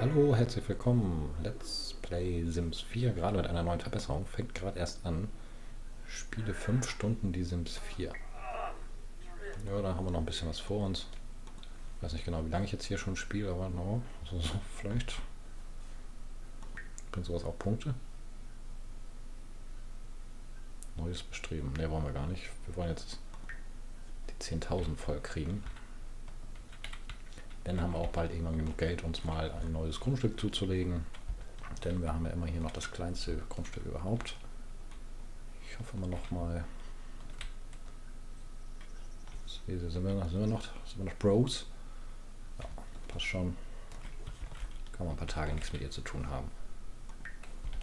Hallo, herzlich willkommen. Let's Play Sims 4, gerade mit einer neuen Verbesserung. Fängt gerade erst an. Spiele 5 Stunden die Sims 4. Ja, da haben wir noch ein bisschen was vor uns. Ich weiß nicht genau, wie lange ich jetzt hier schon spiele, aber no, so, so, vielleicht bringt sowas auch Punkte. Neues Bestreben. Ne, wollen wir gar nicht. Wir wollen jetzt die 10.000 voll kriegen. Dann haben wir auch bald irgendwann genug Geld, uns mal ein neues Grundstück zuzulegen. Denn wir haben ja immer hier noch das kleinste Grundstück überhaupt. Ich hoffe mal noch mal. Sind wir noch, sind wir noch, sind wir noch Bros? Ja, passt schon. Kann man ein paar Tage nichts mit ihr zu tun haben.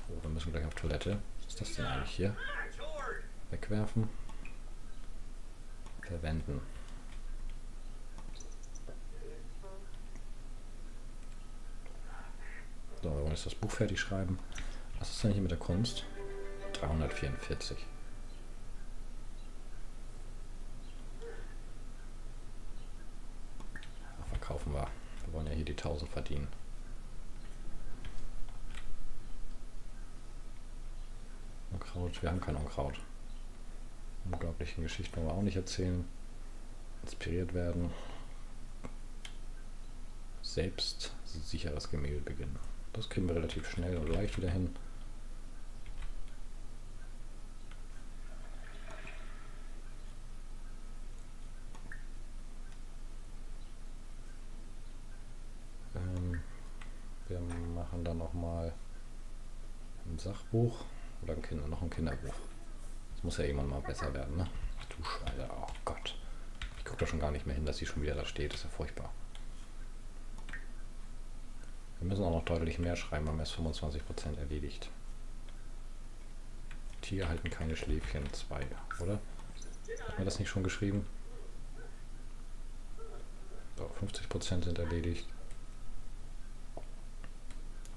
Oh, wir müssen gleich auf Toilette. Was ist das denn eigentlich hier? Wegwerfen. Verwenden. Jetzt das Buch fertig schreiben. Was ist denn hier mit der Kunst? 344. Ja, verkaufen wir. Wir wollen ja hier die 1000 verdienen. Unkraut, wir haben kein Unkraut. Unglaublichen Geschichten wollen wir auch nicht erzählen. Inspiriert werden. Selbst sicheres Gemälde beginnen. Das kriegen wir relativ schnell und leicht wieder hin. Ähm, wir machen dann noch mal ein Sachbuch oder ein Kinder, noch ein Kinderbuch. Das muss ja irgendwann mal besser werden, ne? Du Scheiße, oh Gott. Ich gucke da schon gar nicht mehr hin, dass sie schon wieder da steht. Das ist ja furchtbar. Wir müssen auch noch deutlich mehr schreiben, haben erst 25% erledigt. Tiere halten keine Schläfchen 2, oder? Haben wir das nicht schon geschrieben? So, 50% sind erledigt.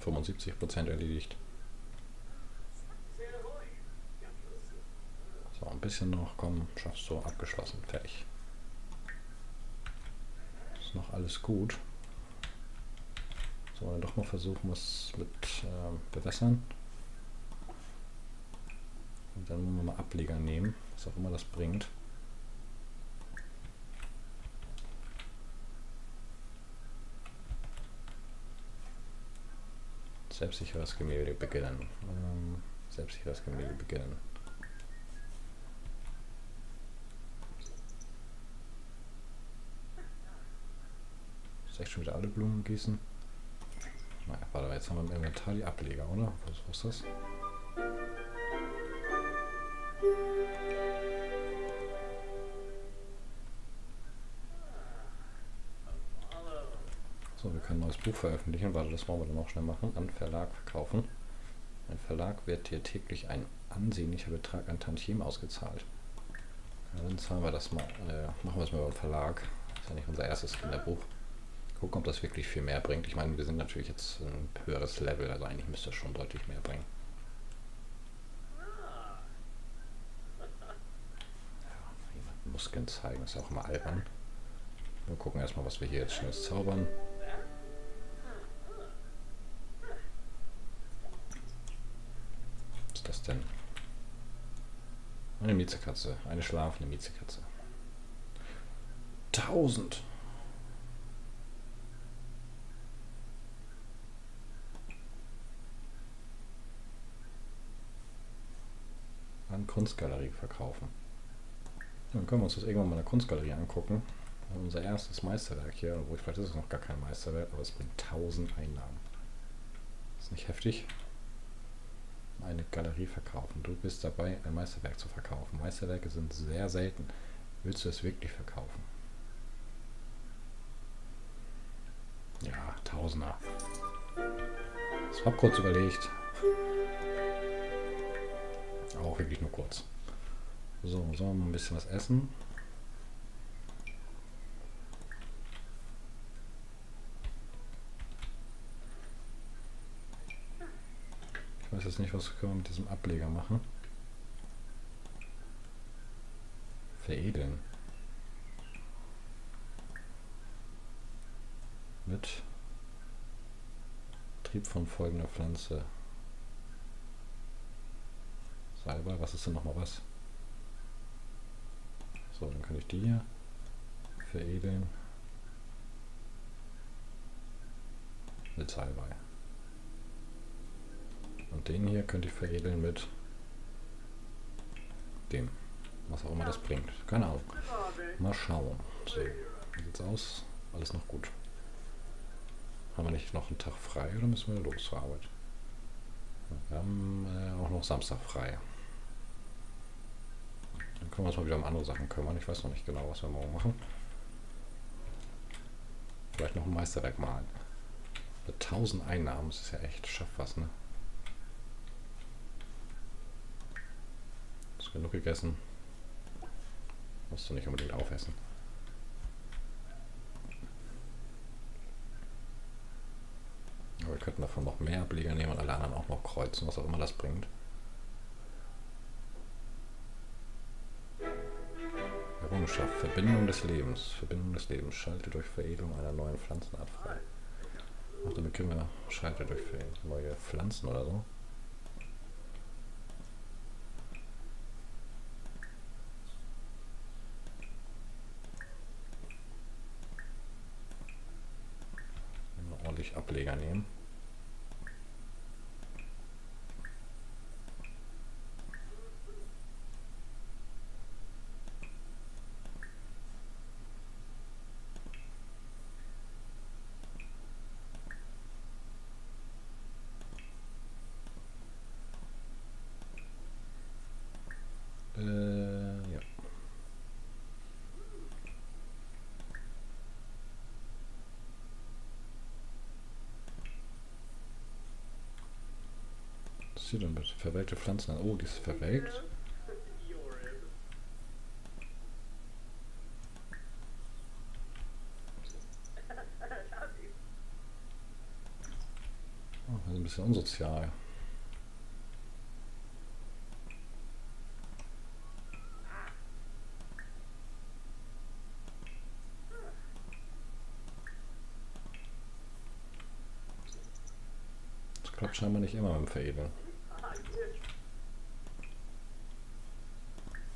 75% erledigt. So, ein bisschen noch, komm, schaffst du, abgeschlossen, fertig. Ist noch alles gut. So, dann doch mal versuchen, was mit äh, Bewässern. Und dann wollen wir mal Ableger nehmen, was auch immer das bringt. Selbstsicheres Gemälde beginnen. Ähm, selbstsicheres Gemälde beginnen. Ist echt schon wieder alle Blumen gießen? Naja, warte, jetzt haben wir im Inventar die Ableger, oder? Was, was ist das? So, wir können ein neues Buch veröffentlichen. Warte, das wollen wir dann auch schnell machen. An Verlag verkaufen. Ein Verlag wird dir täglich ein ansehnlicher Betrag an Tantiem ausgezahlt. Ja, dann zahlen wir das mal. Äh, machen wir es mal beim Verlag. Das ist ja nicht unser erstes Kinderbuch. Gucken, ob das wirklich viel mehr bringt. Ich meine, wir sind natürlich jetzt ein höheres Level, also eigentlich müsste das schon deutlich mehr bringen. Muskeln zeigen, ist auch immer albern. Wir gucken erstmal, was wir hier jetzt schnell zaubern. Was ist das denn? Eine Miezekatze, eine schlafende Miezekatze. 1000! Kunstgalerie verkaufen. Dann können wir uns das irgendwann mal in der Kunstgalerie angucken. Unser erstes Meisterwerk hier, obwohl vielleicht ist es noch gar kein Meisterwerk, aber es bringt 1000 Einnahmen. ist nicht heftig. Eine Galerie verkaufen. Du bist dabei, ein Meisterwerk zu verkaufen. Meisterwerke sind sehr selten. Willst du es wirklich verkaufen? Ja, Tausender. Ich habe kurz überlegt, auch wirklich nur kurz. So, sollen wir mal ein bisschen was essen? Ich weiß jetzt nicht, was können wir mit diesem Ableger machen. Veredeln. Mit Trieb von folgender Pflanze. Salbei, was ist denn nochmal was? So, dann kann ich die hier veredeln. Mit Salbei. Und den hier könnte ich veredeln mit dem. Was auch immer das bringt. Keine Ahnung. Mal schauen. So, wie sieht's aus? Alles noch gut. Haben wir nicht noch einen Tag frei oder müssen wir los zur Arbeit? Wir haben äh, auch noch Samstag frei. Dann können wir uns mal wieder um andere Sachen kümmern. Ich weiß noch nicht genau, was wir morgen machen. Vielleicht noch ein Meisterwerk malen. Mit 1000 Einnahmen, ist ja echt, schafft was, ne? Ist genug gegessen. Musst du nicht unbedingt aufessen. Aber wir könnten davon noch mehr Ableger nehmen und alle anderen auch noch kreuzen, was auch immer das bringt. Errungenschaft, Verbindung des Lebens. Verbindung des Lebens. Schalte durch Veredelung einer neuen Pflanzenart frei. Ach, damit können wir Schalte durch neue Pflanzen oder so. ordentlich Ableger nehmen. Ist hier denn mit verwelkte Pflanzen? Oh, die ist verwelkt. Oh, ein bisschen unsozial. Das klappt scheinbar nicht immer beim Veredeln.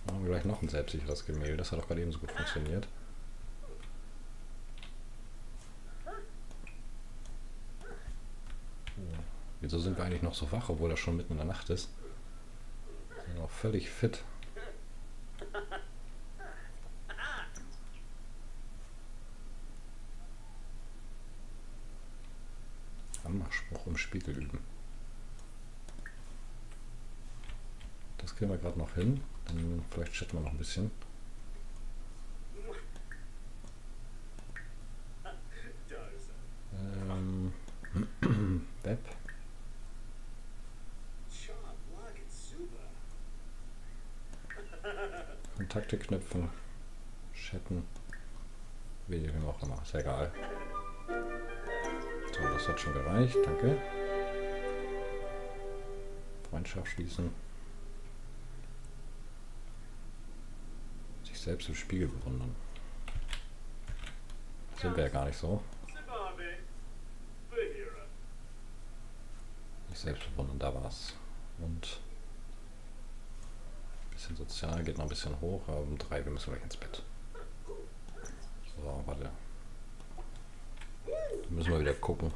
Machen wir gleich noch ein selbstsicheres Gemälde. Das hat auch gerade eben so gut funktioniert. Wieso sind wir eigentlich noch so wach, obwohl das schon mitten in der Nacht ist? Sind noch völlig fit. Anmachspruch im Spiegel üben. Kriegen wir gerade noch hin. Dann vielleicht chatten wir noch ein bisschen. Ähm, Web. Kontakte knüpfen. Chatten. Wie auch immer. Ist egal. So, das hat schon gereicht. Danke. Freundschaft schließen. Selbst im Spiegel bewundern. Sind wir ja gar nicht so. Nicht selbst bewundern, da war's. Und ein bisschen sozial, geht noch ein bisschen hoch, aber um drei, wir müssen gleich ins Bett. So, warte. Dann müssen wir wieder gucken.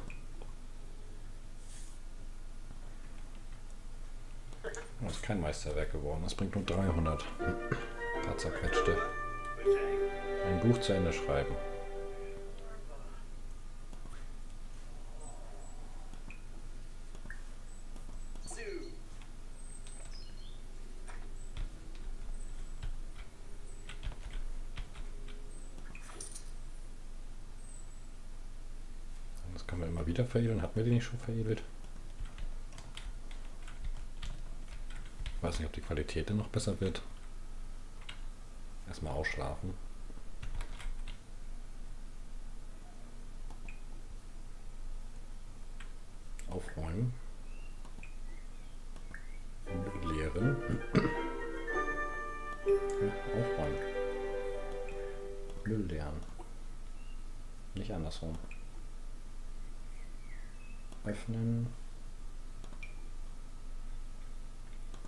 Das ist kein Meisterwerk geworden, das bringt nur 300 zerquetschte. Ein Buch zu Ende schreiben. Das kann man immer wieder veredeln. Hatten wir den nicht schon veredelt? Ich weiß nicht, ob die Qualität denn noch besser wird. Erstmal ausschlafen. Aufräumen. Leeren. Aufräumen. Müll leeren. Nicht andersrum. Öffnen.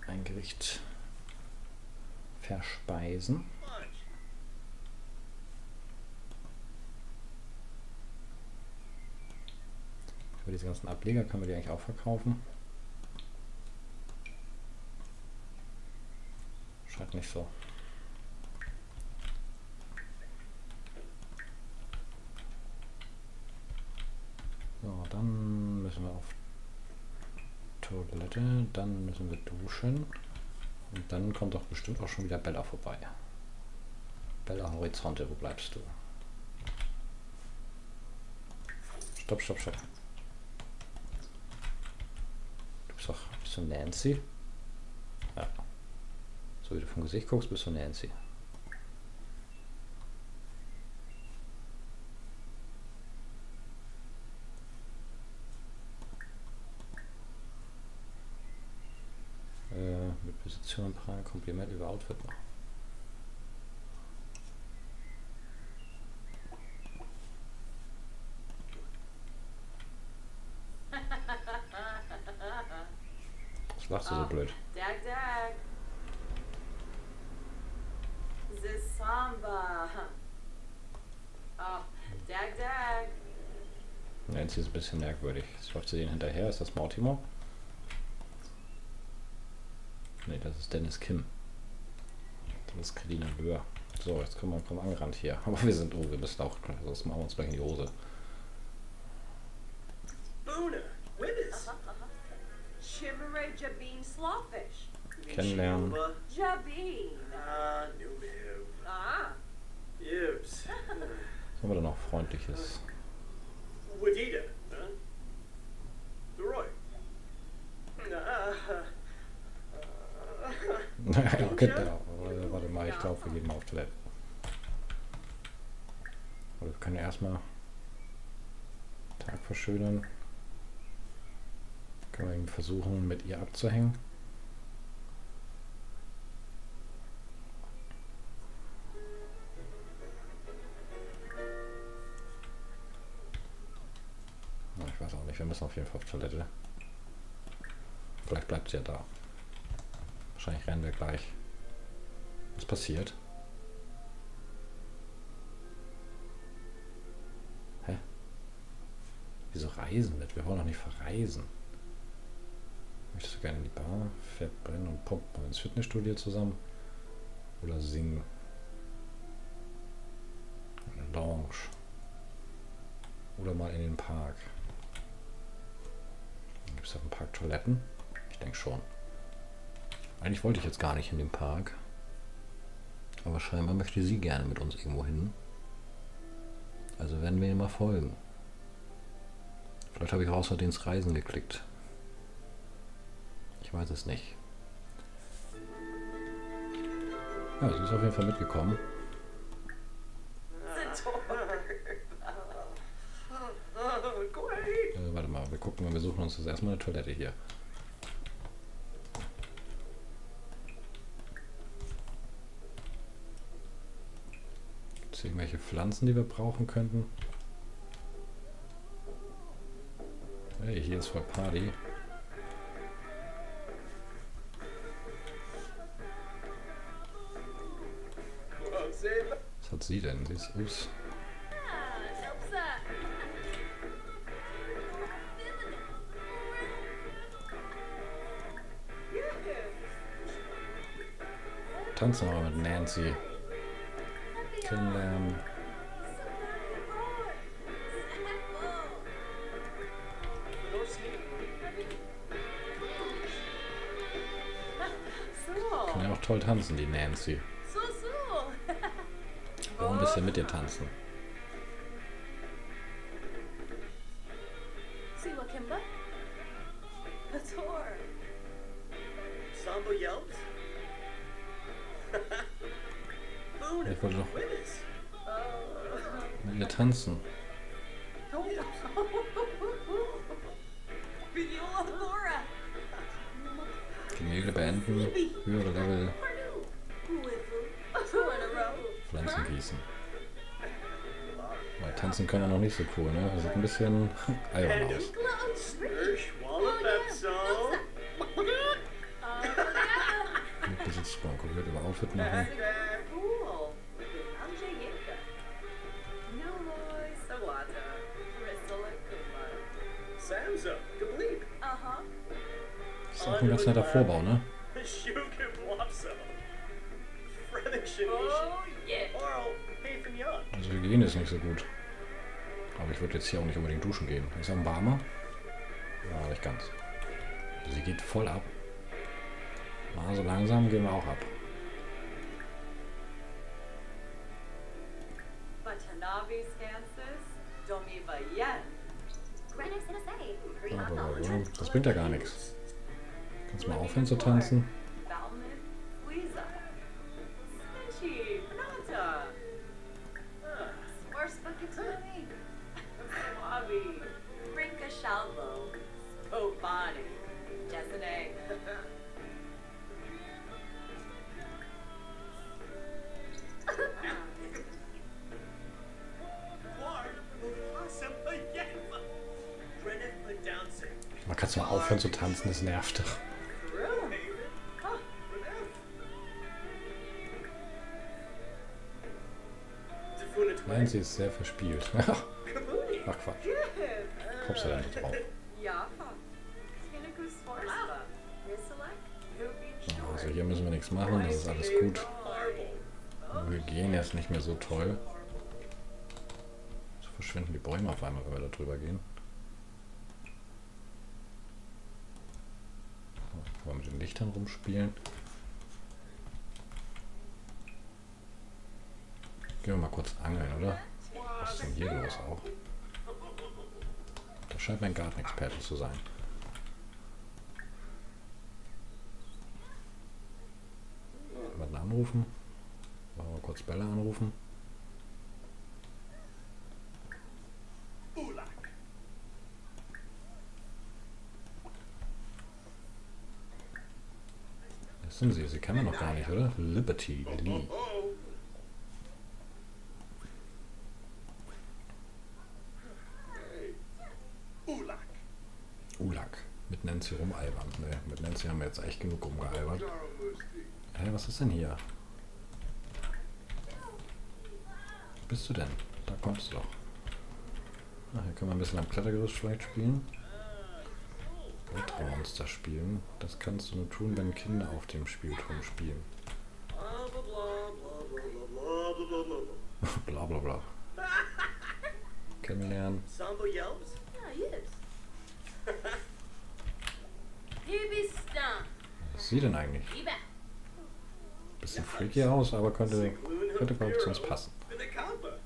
Ein Gericht verspeisen. Für diese ganzen Ableger können wir die eigentlich auch verkaufen. Scheint nicht so. So, dann müssen wir auf Toilette, dann müssen wir duschen. Und dann kommt doch bestimmt auch schon wieder Bella vorbei. Bella Horizonte, wo bleibst du? Stopp, stopp, stopp. Doch, bist du Nancy? Ja. So wie du vom Gesicht guckst, bist du Nancy. Position ein Kompliment über Outfit machen. Du so oh, blöd? Dag, dag. The Samba. Oh, dag, dag. Nancy ist ein bisschen merkwürdig. Jetzt läuft sie denen hinterher. Ist das Mortimer? Ne, das ist Dennis Kim. Das ist Kadina Löhr. So, jetzt kommen wir kommen angerannt hier. Aber wir sind, oh, wir müssen auch, sonst machen wir uns gleich in die Hose. Kennenlernen. Jabin. Ah, Ah. Yibs. Was haben wir da noch Freundliches? Wadida. Huh? Roy. Ah. genau. Warte mal, ich glaube, wir gehen mal auf Toilette. wir können ja erstmal Tag verschönern. Wir versuchen, mit ihr abzuhängen. Ich weiß auch nicht, wir müssen auf jeden Fall auf Toilette. Vielleicht bleibt sie ja da. Wahrscheinlich rennen wir gleich. Was passiert? Hä? Wieso reisen wird? Wir wollen doch nicht verreisen. Du gerne in die Bar, verbrennen und pumpen ins Fitnessstudio zusammen? Oder singen? Eine Lounge. Oder mal in den Park. Gibt es auf dem Park Toiletten? Ich denke schon. Eigentlich wollte ich jetzt gar nicht in den Park. Aber scheinbar möchte sie gerne mit uns irgendwo hin. Also werden wir ihr mal folgen. Vielleicht habe ich auch außerdem ins Reisen geklickt. Ich weiß es nicht. Ja, sie ist auf jeden Fall mitgekommen. Äh, warte mal, wir gucken mal, wir suchen uns das erstmal eine Toilette hier. es irgendwelche Pflanzen, die wir brauchen könnten? Hey, hier ist voll Party. Hat sie denn? Sie ist ups. Tanzen wir mit Nancy kennenlernen. Kann auch toll tanzen, die Nancy. Bisschen mit dir tanzen. Ich wollte doch mit ihr tanzen. Gemälde beenden, höhere Level. Pflanzen gießen. Tanzen. Können wir noch nicht so cool, ne? Das sieht ein bisschen albern aus. Mit Besitzsprung, komplett über Outfit machen. Das ist auch ein ganz netter Vorbau, ne? Oh, Also Hygiene ist nicht so gut. Aber ich würde jetzt hier auch nicht unbedingt duschen gehen. Ist er ein warmer? Ja, nicht ganz. Sie geht voll ab. Na, so langsam gehen wir auch ab. Aber das bringt ja gar nichts. Kannst du mal aufhören zu tanzen? Man kann mal aufhören zu tanzen, das nervt doch. Nein, sie ist sehr verspielt. Ach Quatsch. Kommst du da nicht drauf? Also hier müssen wir nichts machen, das ist alles gut. Die Hygiene ist nicht mehr so toll. So verschwinden die Bäume auf einmal, wenn wir da drüber gehen. Wir mit den Lichtern rumspielen. Gehen wir mal kurz angeln, oder? Was ist denn hier los auch? Da scheint mein Gartenexperte zu sein. Jemanden anrufen? Mal kurz Bella anrufen? Das sind sie. Sie kennen wir noch gar nicht, oder? Liberty Lee. Ulak. Mit Nancy rumalbern. Ne, mit Nancy haben wir jetzt echt genug rumgealbert. Hä, was ist denn hier? Wo bist du denn? Da kommst du doch. Ach, hier können wir ein bisschen am Klettergerüst vielleicht spielen. Wettermonster spielen. Das kannst du nur tun, wenn Kinder auf dem Spielturm spielen. bla bla bla. Kennenlernen. Sambo Yelps? Yeah, Stump. Was ist sie denn eigentlich? Bisschen freaky aus, aber könnte, könnte glaube ich, zu uns passen. Vinacampa.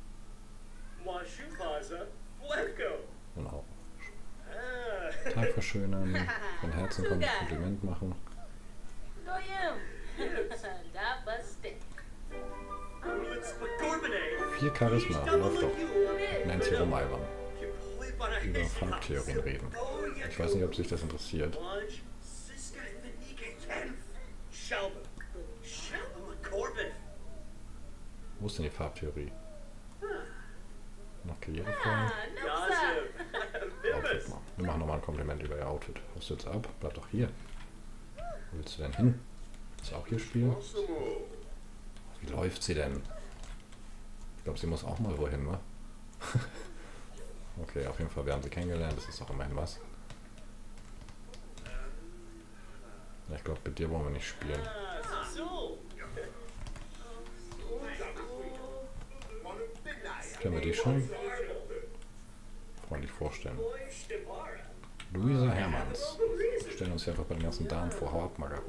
Washupaza. Flefco. Genau. Ah. Tag verschönern, von Herzen kommt Kompliment machen. Viel Charisma, läuft doch. Nancy rumalbern. Über Farbtheorien reden. Ich weiß nicht, ob sich das interessiert. Wo ist denn die Farbtheorie? Noch karrierefrei? Ah, no, sir. Yazoo. Outfit Vivis. mal. Wir machen nochmal ein Kompliment über ihr Outfit. Hast du jetzt ab? Bleib doch hier. Wo willst du denn hin? Willst du auch hier spielen? Wie läuft sie denn? Ich glaube, sie muss auch mal wohin, wa? okay, auf jeden Fall, wir haben sie kennengelernt. Das ist doch immerhin was. Ich glaube, mit dir wollen wir nicht spielen. Können wir die schon freundlich vorstellen? Boy, Stipara. Luisa Hermanns. Wir stellen uns hier einfach bei den ganzen Damen vor. Hau ab, Maga.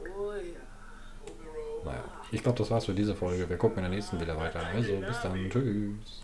Naja, ich glaube, das war's für diese Folge. Wir gucken in der nächsten wieder weiter. Also, bis dann. Tschüss.